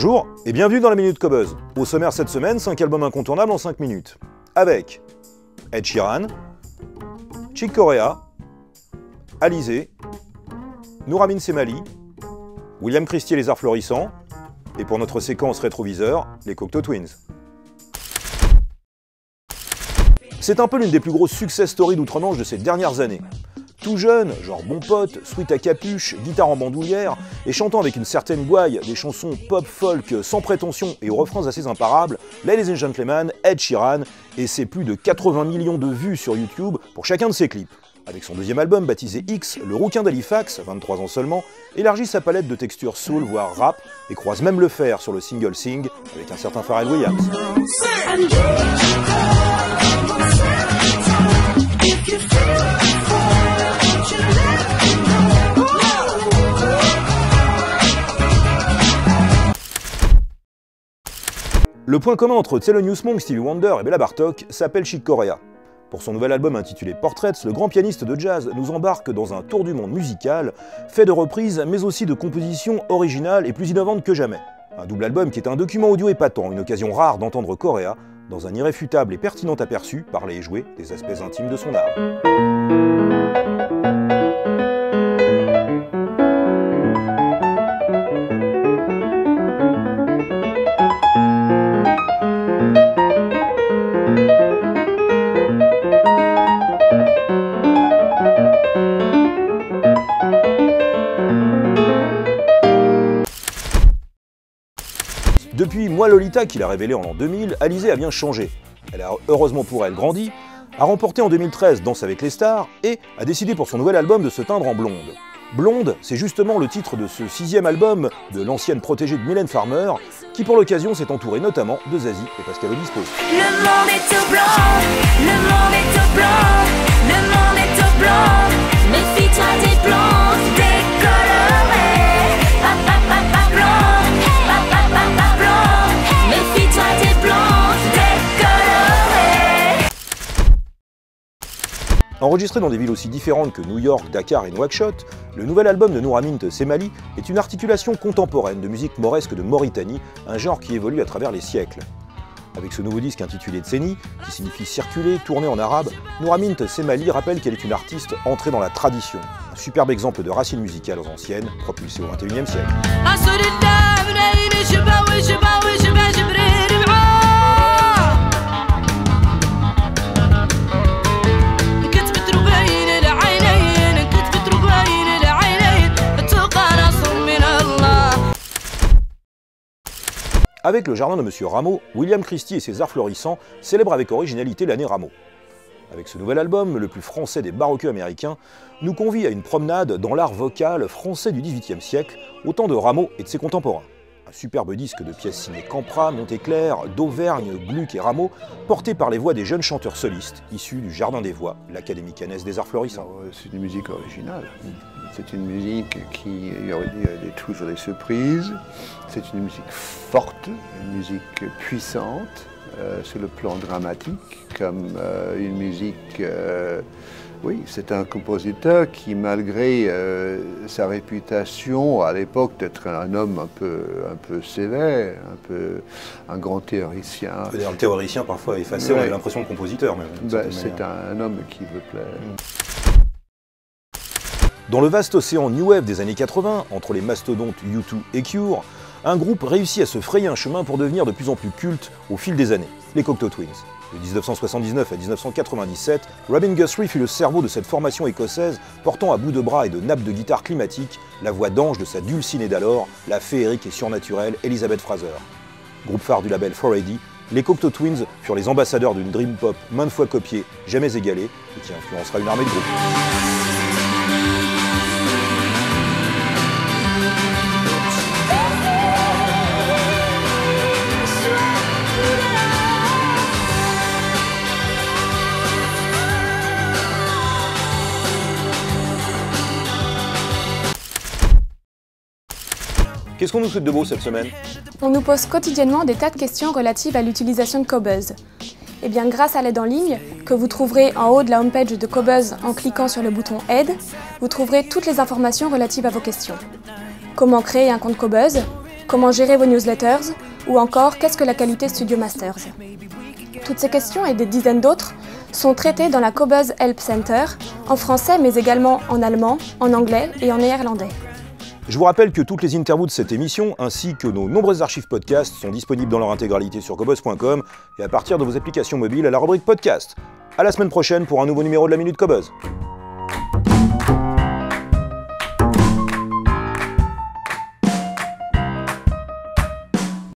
Bonjour et bienvenue dans la Minute Cobuzz. Au sommaire cette semaine, 5 albums incontournables en 5 minutes. Avec Ed Sheeran, Chick Corea, Alizé, Nouramin Semali, William Christie les Arts Florissants, et pour notre séquence rétroviseur, les Cocteau Twins. C'est un peu l'une des plus grosses success stories d'outre-Manche de ces dernières années. Tout jeune, genre bon pote, sweat à capuche, guitare en bandoulière, et chantant avec une certaine gouaille des chansons pop-folk sans prétention et aux refrains assez imparables, Ladies and Gentlemen, Ed Sheeran, et ses plus de 80 millions de vues sur YouTube pour chacun de ses clips. Avec son deuxième album baptisé X, le rouquin d'Halifax, 23 ans seulement, élargit sa palette de textures soul voire rap et croise même le fer sur le single Sing avec un certain Pharrell Williams. Le point commun entre Thelonious Monk, Stevie Wonder et Bella Bartok s'appelle Chick Corea. Pour son nouvel album intitulé Portraits, le grand pianiste de jazz nous embarque dans un tour du monde musical, fait de reprises mais aussi de compositions originales et plus innovantes que jamais. Un double album qui est un document audio épatant, une occasion rare d'entendre Corea dans un irréfutable et pertinent aperçu, parler et jouer, des aspects intimes de son art. Moi Lolita, qu'il a révélé en l'an 2000, Alizé a bien changé. Elle a heureusement pour elle grandi, a remporté en 2013 Danse avec les stars et a décidé pour son nouvel album de se teindre en blonde. Blonde, c'est justement le titre de ce sixième album de l'ancienne protégée de Mylène Farmer, qui pour l'occasion s'est entourée notamment de Zazie et Pascal Obispo. Le monde le monde est tout blanc, le monde est tout blanc, Enregistré dans des villes aussi différentes que New York, Dakar et Nouakchott, le nouvel album de Nouramint Semali est une articulation contemporaine de musique mauresque de Mauritanie, un genre qui évolue à travers les siècles. Avec ce nouveau disque intitulé Tseni, qui signifie circuler, tourner en arabe, Nouramint Semali rappelle qu'elle est une artiste entrée dans la tradition, un superbe exemple de racines musicales anciennes, propulsées au XXIe siècle. Avec le jardin de M. Rameau, William Christie et ses arts florissants célèbrent avec originalité l'année Rameau. Avec ce nouvel album, le plus français des baroqueux américains, nous convie à une promenade dans l'art vocal français du XVIIIe siècle, au temps de Rameau et de ses contemporains. Un superbe disque de pièces signées Campra, Montéclair, d'Auvergne, Gluck et Rameau, porté par les voix des jeunes chanteurs solistes issus du Jardin des Voix, l'Académie canaise des arts florissants. C'est une musique originale. C'est une musique qui a toujours des surprises. C'est une musique forte, une musique puissante euh, sur le plan dramatique, comme euh, une musique. Euh, oui, c'est un compositeur qui, malgré sa réputation à l'époque d'être un homme un peu, un peu sévère, un peu un grand théoricien. Un théoricien parfois effacé, on a l'impression de compositeur. Ben, c'est un, homme qui veut plaire. Dans le vaste océan New Wave des années 80, entre les mastodontes U2 et Cure, un groupe réussit à se frayer un chemin pour devenir de plus en plus culte au fil des années, les Cocteau Twins. De 1979 à 1997, Robin Guthrie fut le cerveau de cette formation écossaise, portant à bout de bras et de nappes de guitare climatique la voix d'ange de sa dulcinée d'alors, la féerique et surnaturelle Elizabeth Fraser. Groupe phare du label 4AD, les Cocteau Twins furent les ambassadeurs d'une dream pop maintes fois copiée, jamais égalée, et qui influencera une armée de groupes. Qu'est-ce qu'on nous souhaite de beau cette semaine On nous pose quotidiennement des tas de questions relatives à l'utilisation de Cobuzz. Eh bien, grâce à l'aide en ligne, que vous trouverez en haut de la homepage de Cobuzz en cliquant sur le bouton Aide, vous trouverez toutes les informations relatives à vos questions. Comment créer un compte Cobuzz Comment gérer vos newsletters Ou encore, qu'est-ce que la qualité Studio Masters Toutes ces questions et des dizaines d'autres sont traitées dans la Cobuzz Help Center, en français mais également en allemand, en anglais et en néerlandais. Je vous rappelle que toutes les interviews de cette émission, ainsi que nos nombreuses archives podcast, sont disponibles dans leur intégralité sur cobuzz.com et à partir de vos applications mobiles à la rubrique podcast. À la semaine prochaine pour un nouveau numéro de la Minute Cobuzz.